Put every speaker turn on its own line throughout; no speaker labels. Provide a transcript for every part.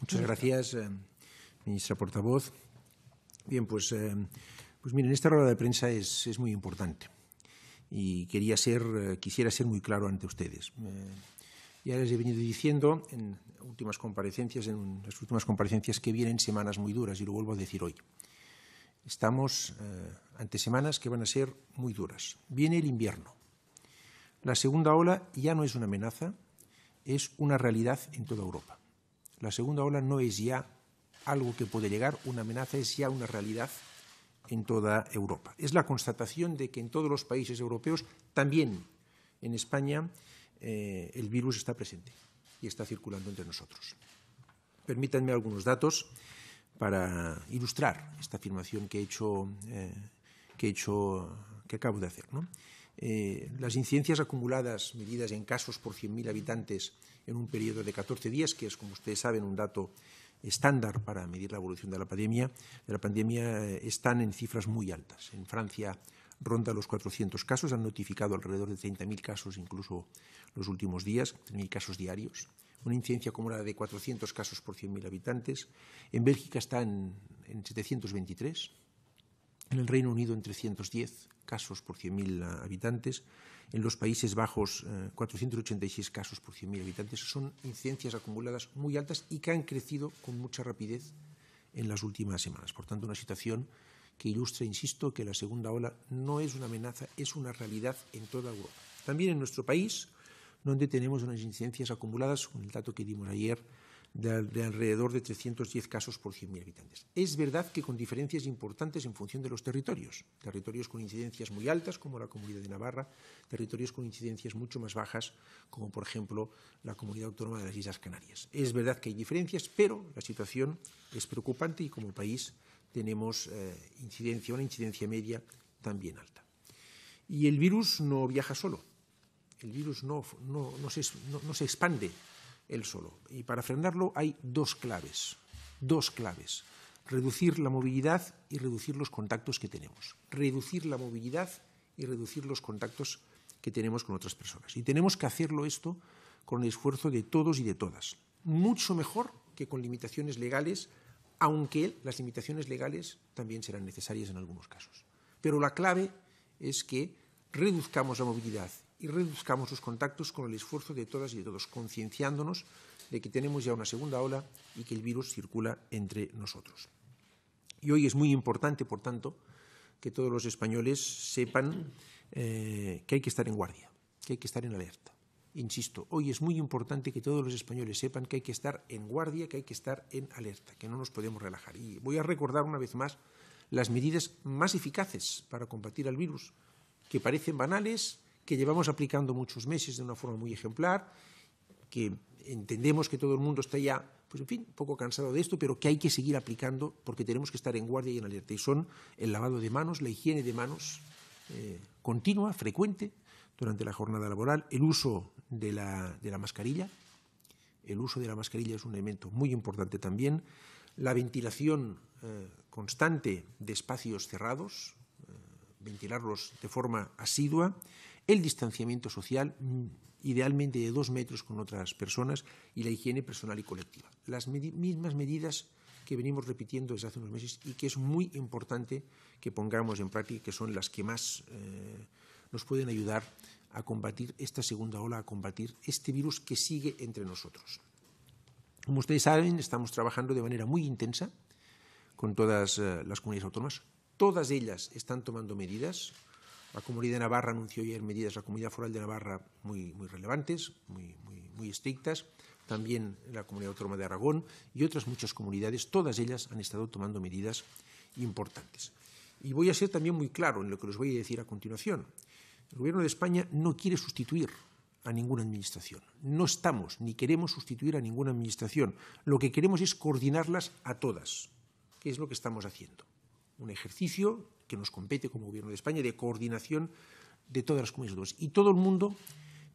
Muchas gracias, eh, ministra portavoz. Bien, pues, eh, pues miren, esta rueda de prensa es, es muy importante y quería ser, eh, quisiera ser muy claro ante ustedes. Ya les he venido diciendo en últimas comparecencias, en las últimas comparecencias que vienen semanas muy duras y lo vuelvo a decir hoy. Estamos ante semanas que van a ser muy duras. Viene el invierno. La segunda ola ya no es una amenaza, es una realidad en toda Europa. La segunda ola no es ya algo que puede llegar, una amenaza es ya una realidad en toda Europa. Es la constatación de que en todos los países europeos, también en España, eh, el virus está presente y está circulando entre nosotros. Permítanme algunos datos para ilustrar esta afirmación que he hecho, eh, que, he hecho que acabo de hacer. Eh, las incidencias acumuladas medidas en casos por 100.000 habitantes en un periodo de 14 días, que es, como ustedes saben, un dato estándar para medir la evolución de la pandemia, de la pandemia eh, están en cifras muy altas. En Francia ronda los 400 casos, han notificado alrededor de 30.000 casos incluso los últimos días, 3.000 casos diarios, una incidencia acumulada de 400 casos por 100.000 habitantes. En Bélgica está en, en 723, en el Reino Unido en 310 casos por 100.000 habitantes, en los Países Bajos 486 eh, casos por 100.000 habitantes. Son incidencias acumuladas muy altas y que han crecido con mucha rapidez en las últimas semanas. Por tanto, una situación que ilustra, insisto, que la segunda ola no es una amenaza, es una realidad en toda Europa. También en nuestro país, donde tenemos unas incidencias acumuladas, con el dato que dimos ayer, de, de alrededor de 310 casos por 100.000 habitantes. Es verdad que con diferencias importantes en función de los territorios. Territorios con incidencias muy altas, como la Comunidad de Navarra, territorios con incidencias mucho más bajas, como por ejemplo la Comunidad Autónoma de las Islas Canarias. Es verdad que hay diferencias, pero la situación es preocupante y como país tenemos eh, incidencia, una incidencia media también alta. Y el virus no viaja solo. El virus no, no, no, se, no se expande él solo. Y para frenarlo hay dos claves, dos claves. Reducir la movilidad y reducir los contactos que tenemos. Reducir la movilidad y reducir los contactos que tenemos con otras personas. Y tenemos que hacerlo esto con el esfuerzo de todos y de todas. Mucho mejor que con limitaciones legales, aunque las limitaciones legales también serán necesarias en algunos casos. Pero la clave es que reduzcamos la movilidad y reduzcamos los contactos con el esfuerzo de todas y de todos, concienciándonos de que tenemos ya una segunda ola y que el virus circula entre nosotros. Y hoy es muy importante, por tanto, que todos los españoles sepan eh, que hay que estar en guardia, que hay que estar en alerta. Insisto, hoy es muy importante que todos los españoles sepan que hay que estar en guardia, que hay que estar en alerta, que no nos podemos relajar. Y voy a recordar una vez más las medidas más eficaces para combatir al virus, que parecen banales, que llevamos aplicando muchos meses de una forma muy ejemplar, que entendemos que todo el mundo está ya, pues en fin, un poco cansado de esto, pero que hay que seguir aplicando porque tenemos que estar en guardia y en alerta. Y son el lavado de manos, la higiene de manos eh, continua, frecuente, durante la jornada laboral, el uso de la, de la, mascarilla. El uso de la mascarilla es un elemento muy importante también. La ventilación eh, constante de espacios cerrados, eh, ventilarlos de forma asidua el distanciamiento social, mm, idealmente de dos metros con otras personas, y la higiene personal y colectiva. Las mismas medidas que venimos repitiendo desde hace unos meses y que es muy importante que pongamos en práctica, que son las que más eh, nos pueden ayudar a combatir esta segunda ola, a combatir este virus que sigue entre nosotros. Como ustedes saben, estamos trabajando de manera muy intensa con todas eh, las comunidades autónomas. Todas ellas están tomando medidas la Comunidad de Navarra anunció ayer medidas, la Comunidad Foral de Navarra, muy, relevantes, muy, muy, muy estrictas. También la Comunidad Autónoma de Aragón y otras muchas comunidades, todas ellas han estado tomando medidas importantes. Y voy a ser también muy claro en lo que les voy a decir a continuación. El Gobierno de España no quiere sustituir a ninguna administración. No estamos ni queremos sustituir a ninguna administración. Lo que queremos es coordinarlas a todas, que es lo que estamos haciendo. Un ejercicio que nos compete como Gobierno de España, de coordinación de todas las comunidades autónomas. Y todo el mundo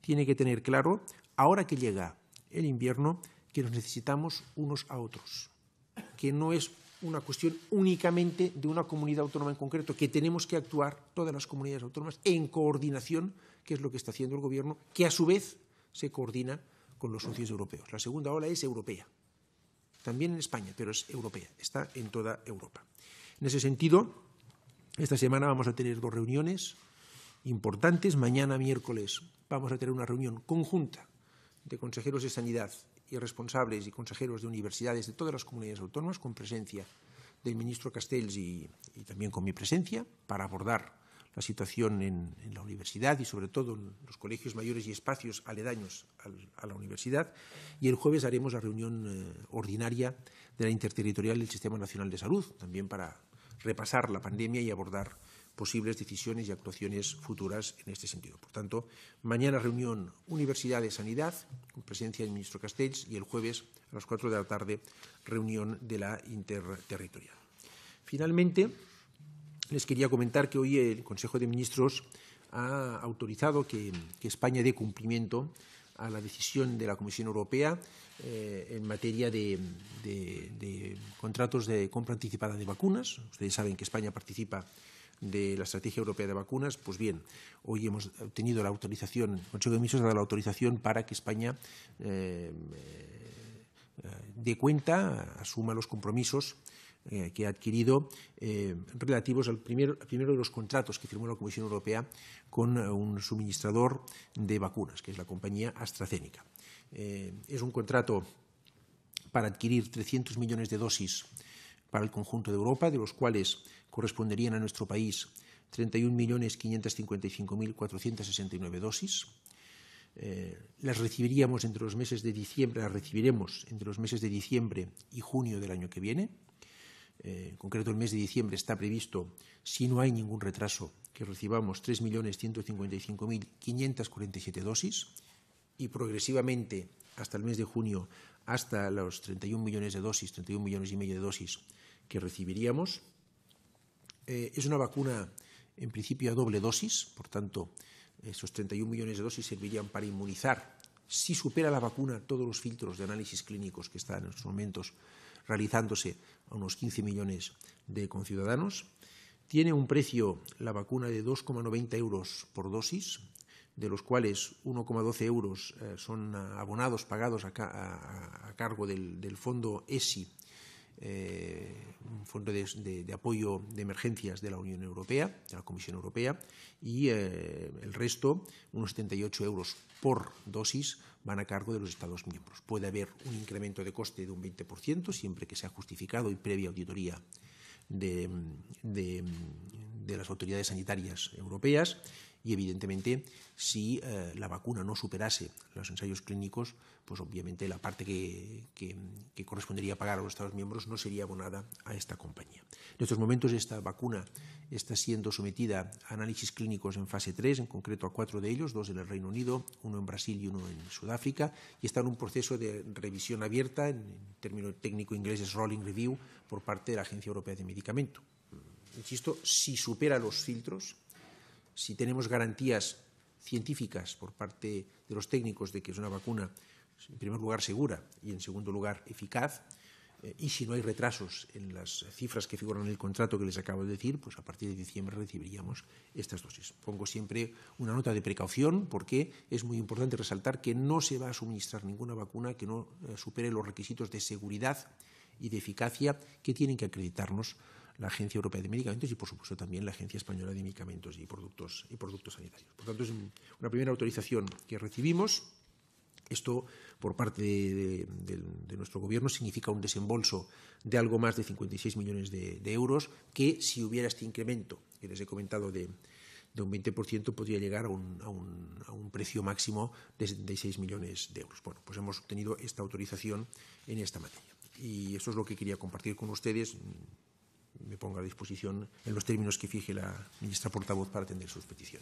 tiene que tener claro, ahora que llega el invierno, que nos necesitamos unos a otros, que no es una cuestión únicamente de una comunidad autónoma en concreto, que tenemos que actuar todas las comunidades autónomas en coordinación, que es lo que está haciendo el Gobierno, que a su vez se coordina con los socios europeos. La segunda ola es europea. también en España, pero es europea, está en toda Europa. En ese sentido, esta semana vamos a tener dos reuniones importantes. Mañana, miércoles, vamos a tener una reunión conjunta de consejeros de sanidad y responsables y consejeros de universidades de todas las comunidades autónomas, con presencia del ministro Castells y, también con mi presencia, para abordar la situación en, la universidad y sobre todo en los colegios mayores y espacios aledaños al, a la universidad. Y el jueves haremos la reunión eh, ordinaria de la interterritorial del Sistema Nacional de Salud, también para repasar la pandemia y abordar posibles decisiones y actuaciones futuras en este sentido. Por tanto, mañana reunión Universidad de Sanidad, con presencia del ministro Castells, y el jueves a las cuatro de la tarde reunión de la interterritorial. Finalmente, les quería comentar que hoy el Consejo de Ministros ha autorizado que, que España dé cumplimiento a la decisión de la Comisión Europea eh, en materia de, contratos de compra anticipada de vacunas. Ustedes saben que España participa de la Estrategia Europea de Vacunas. Pues bien, hoy hemos obtenido la autorización, el Consejo de Ministros ha dado la autorización para que España eh, eh, dé cuenta, asuma los compromisos eh, que ha adquirido eh, relativos al, primer, al primero de los contratos que firmó la Comisión Europea con uh, un suministrador de vacunas, que es la compañía AstraZeneca. Eh, es un contrato para adquirir 300 millones de dosis para el conjunto de Europa, de los cuales corresponderían a nuestro país 31.555.469 dosis. Eh, las recibiríamos entre los meses de diciembre, las recibiremos entre los meses de diciembre y junio del año que viene eh, en concreto el mes de diciembre está previsto, si no hay ningún retraso, que recibamos 3.155.547 dosis y progresivamente hasta el mes de junio hasta los 31 millones de dosis, 31 millones y medio de dosis que recibiríamos. Eh, es una vacuna en principio a doble dosis, por tanto, esos 31 millones de dosis servirían para inmunizar, si supera la vacuna, todos los filtros de análisis clínicos que están en estos momentos realizándose a unos 15 millones de conciudadanos. Tiene un precio la vacuna de 2,90 euros por dosis, de los cuales 1,12 euros eh, son abonados pagados a, cargo del, fondo ESI, eh, un fondo de, apoyo de emergencias de la Unión Europea, de la Comisión Europea, y eh, el resto, unos 78 euros por dosis, van a cargo de los Estados miembros. Puede haber un incremento de coste de un 20%, siempre que sea justificado y previa auditoría de las autoridades sanitarias europeas y, evidentemente, si eh, la vacuna no superase los ensayos clínicos, pues obviamente la parte que, correspondería pagar a los Estados miembros no sería abonada a esta compañía. En estos momentos esta vacuna está siendo sometida a análisis clínicos en fase 3, en concreto a cuatro de ellos, dos en el Reino Unido, uno en Brasil y uno en Sudáfrica, y está en un proceso de revisión abierta, en, en término técnico inglés es rolling review, por parte de la Agencia Europea de Medicamento. Insisto, si supera los filtros, si tenemos garantías científicas por parte de los técnicos de que es una vacuna, en primer lugar, segura y, en segundo lugar, eficaz, eh, y si no hay retrasos en las cifras que figuran en el contrato que les acabo de decir, pues a partir de diciembre recibiríamos estas dosis. Pongo siempre una nota de precaución porque es muy importante resaltar que no se va a suministrar ninguna vacuna que no eh, supere los requisitos de seguridad y de eficacia que tienen que acreditarnos la Agencia Europea de Medicamentos y, por supuesto, también la Agencia Española de Medicamentos y Productos, y Productos Sanitarios. Por tanto, es una primera autorización que recibimos. Esto, por parte de, nuestro Gobierno, significa un desembolso de algo más de 56 millones de, euros, que si hubiera este incremento que les he comentado de, un 20% podría llegar a un, a, un, a un, precio máximo de 76 millones de euros. Bueno, pues hemos obtenido esta autorización en esta materia. Y eso es lo que quería compartir con ustedes me ponga a disposición en los términos que fije la ministra portavoz para atender sus peticiones.